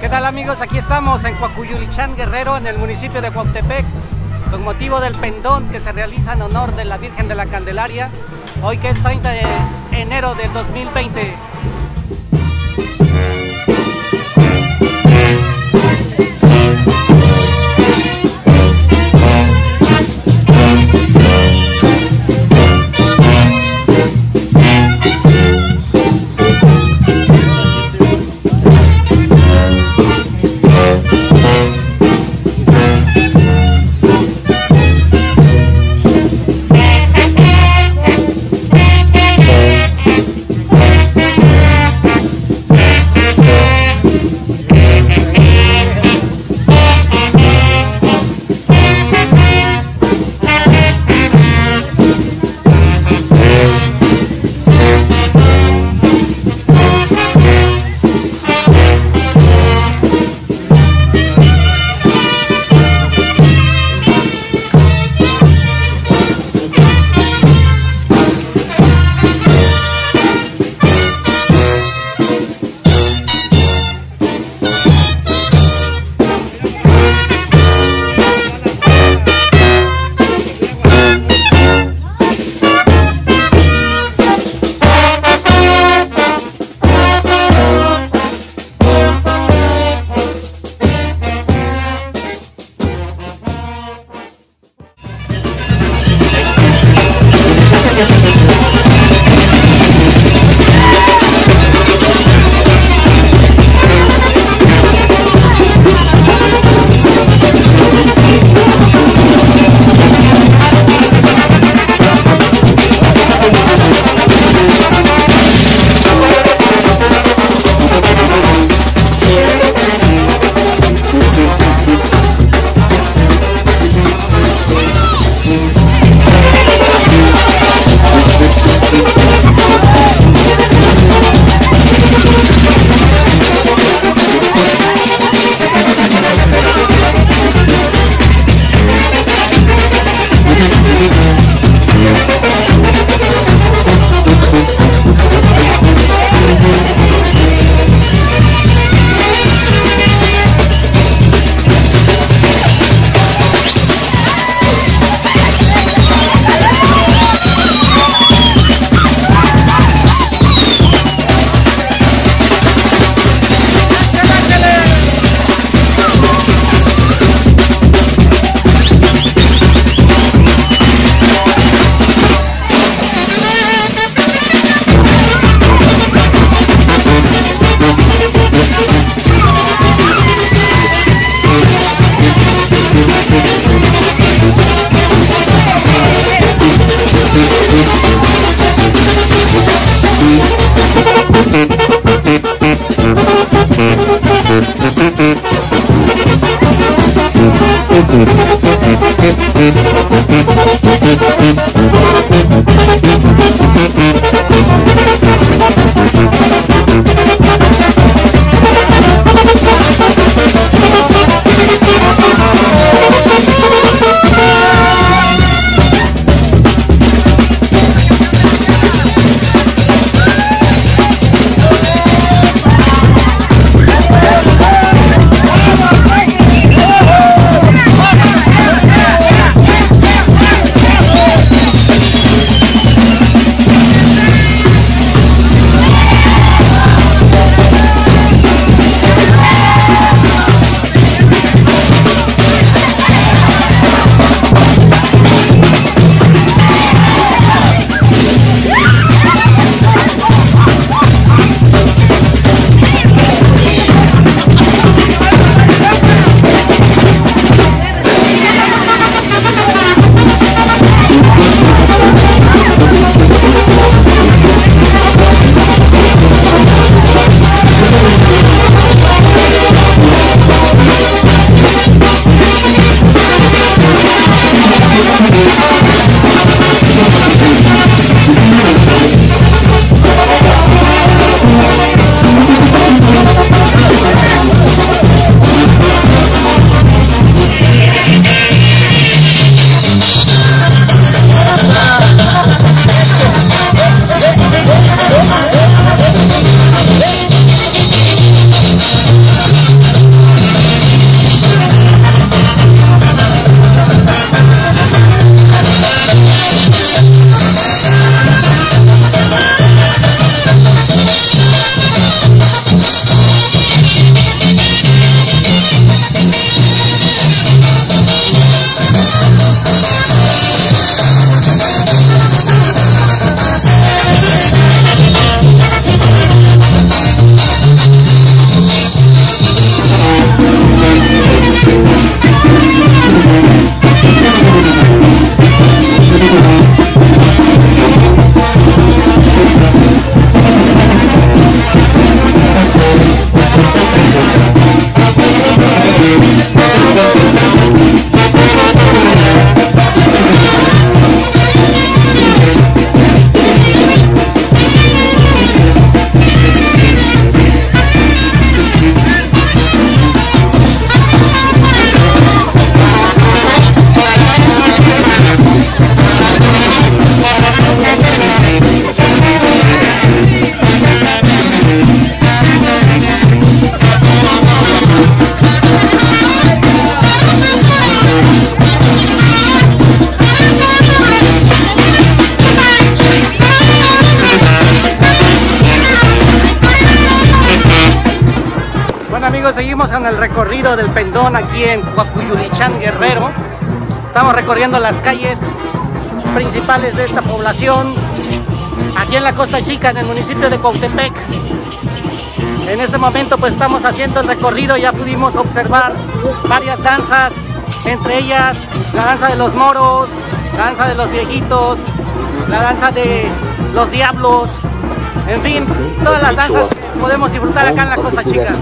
¿Qué tal amigos? Aquí estamos en Coacuyulichán Guerrero, en el municipio de Cuautepec, con motivo del pendón que se realiza en honor de la Virgen de la Candelaria, hoy que es 30 de enero del 2020. Bueno amigos, seguimos en el recorrido del pendón aquí en Coacuyulichán, Guerrero. Estamos recorriendo las calles principales de esta población, aquí en la Costa Chica, en el municipio de Cuautepec. En este momento pues estamos haciendo el recorrido, ya pudimos observar varias danzas, entre ellas la danza de los moros, la danza de los viejitos, la danza de los diablos, en fin, todas las danzas podemos disfrutar acá en la Costa Chica.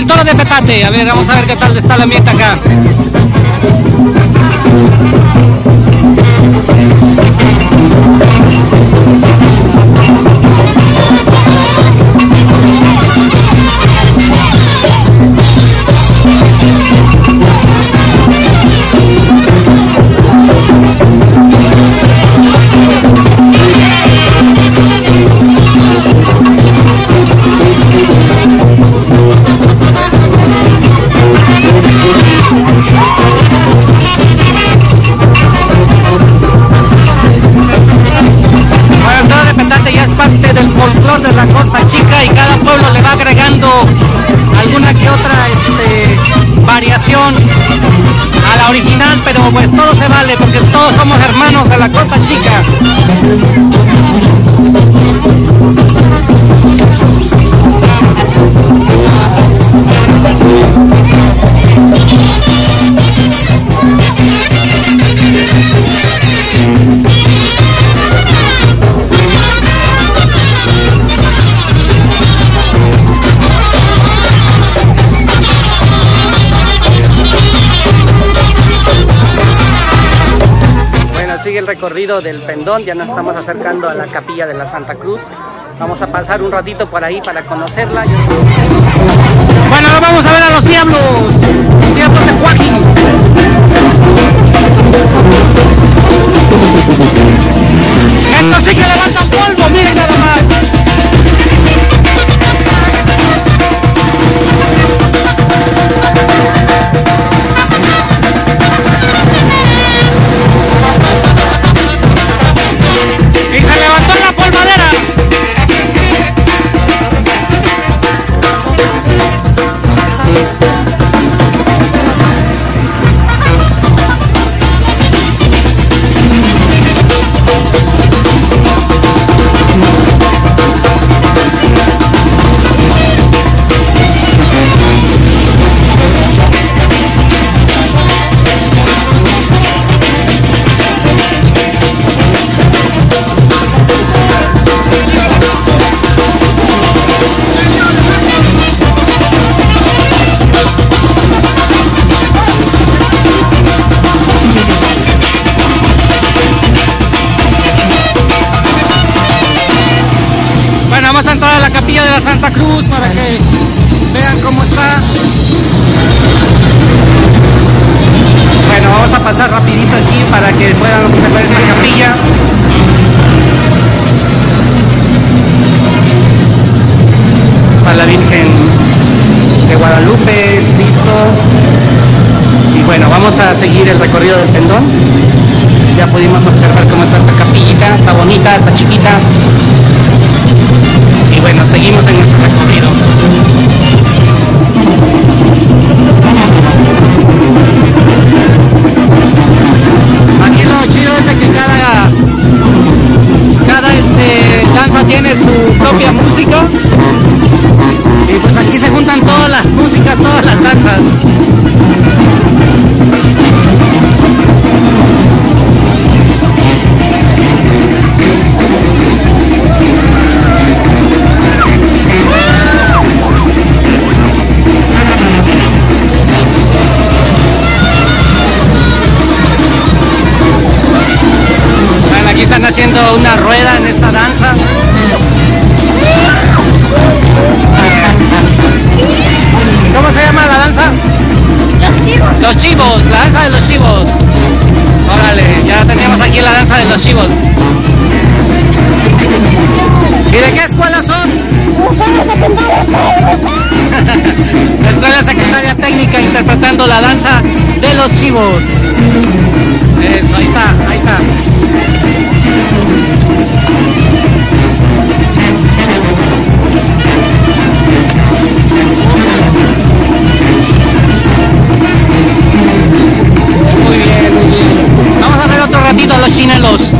El toro de petate. A ver, vamos a ver qué tal está el ambiente acá. De recorrido del pendón, ya nos estamos acercando a la capilla de la Santa Cruz. Vamos a pasar un ratito por ahí para conocerla. Bueno, ahora vamos a ver a los diablos, los diablos de Joaquín. Estos sí que levantan polvo, miren nada más. Vamos a seguir el recorrido del pendón. Ya pudimos observar cómo está esta capillita, está bonita, está chiquita. Y bueno, seguimos en nuestro recorrido. Aquí lo chido es de que cada, cada este, danza tiene su propia música. Y pues aquí se juntan todas las músicas, todas las danzas. Haciendo una rueda en esta danza. ¿Cómo se llama la danza? Los chivos. Los chivos, la danza de los chivos. Órale, ya tenemos aquí la danza de los chivos. ¿Y de qué escuela son? la secundaria técnica interpretando la danza de los chivos. Eso, ahí está, ahí está. Muy bien, muy bien. Vamos a ver otro ratito a los chinelos.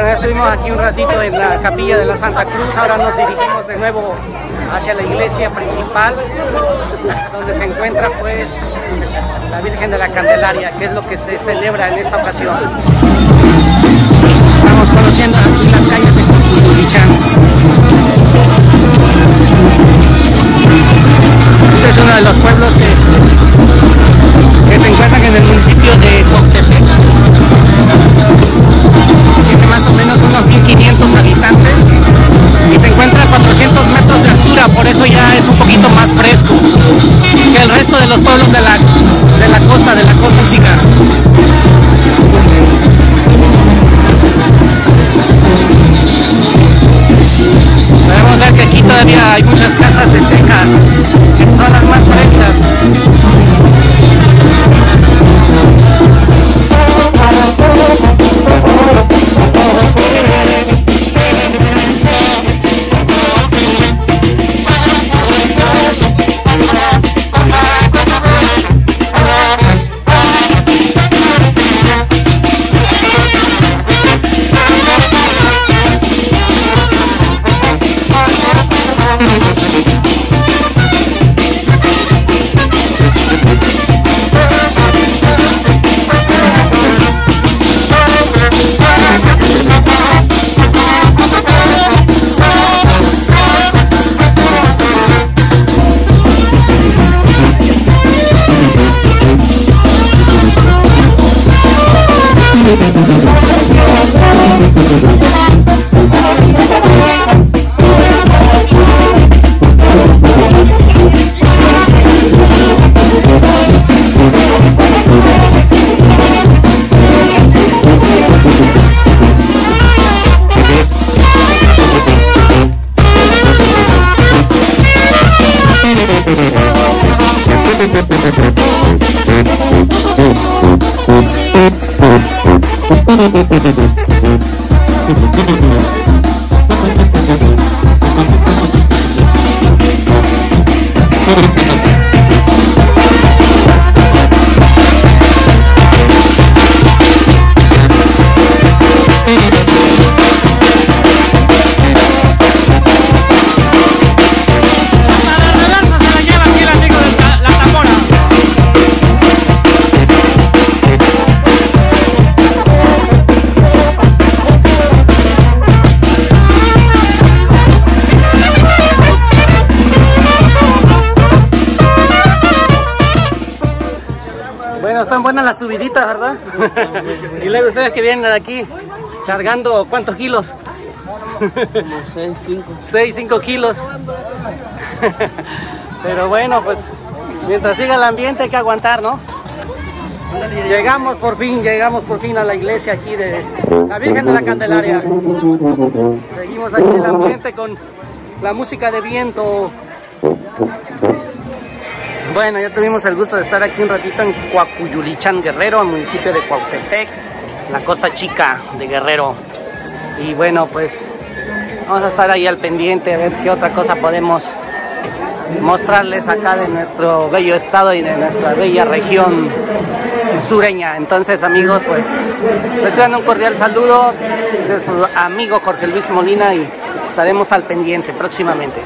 Bueno, estuvimos aquí un ratito en la capilla de la Santa Cruz, ahora nos dirigimos de nuevo hacia la iglesia principal, donde se encuentra pues la Virgen de la Candelaria, que es lo que se celebra en esta ocasión. Estamos conociendo aquí las calles de Culichán. Los pueblos de la, de la costa, de la costa chica. Podemos ver que aquí todavía hay muchas casas de tejas, que son las más frescas. Thank you. Están buenas las subiditas, ¿verdad? y luego ustedes que vienen aquí cargando, ¿cuántos kilos? Como 6, 5. 6, 5 kilos. Pero bueno, pues mientras siga el ambiente hay que aguantar, ¿no? Llegamos por fin, llegamos por fin a la iglesia aquí de la Virgen de la Candelaria. Seguimos aquí el ambiente con la música de viento Bueno, ya tuvimos el gusto de estar aquí un ratito en Coacuyulichán, Guerrero, municipio de Cuautepec, la costa chica de Guerrero. Y bueno, pues vamos a estar ahí al pendiente a ver qué otra cosa podemos mostrarles acá de nuestro bello estado y de nuestra bella región sureña. Entonces, amigos, pues reciban un cordial saludo de su amigo Jorge Luis Molina y estaremos al pendiente próximamente.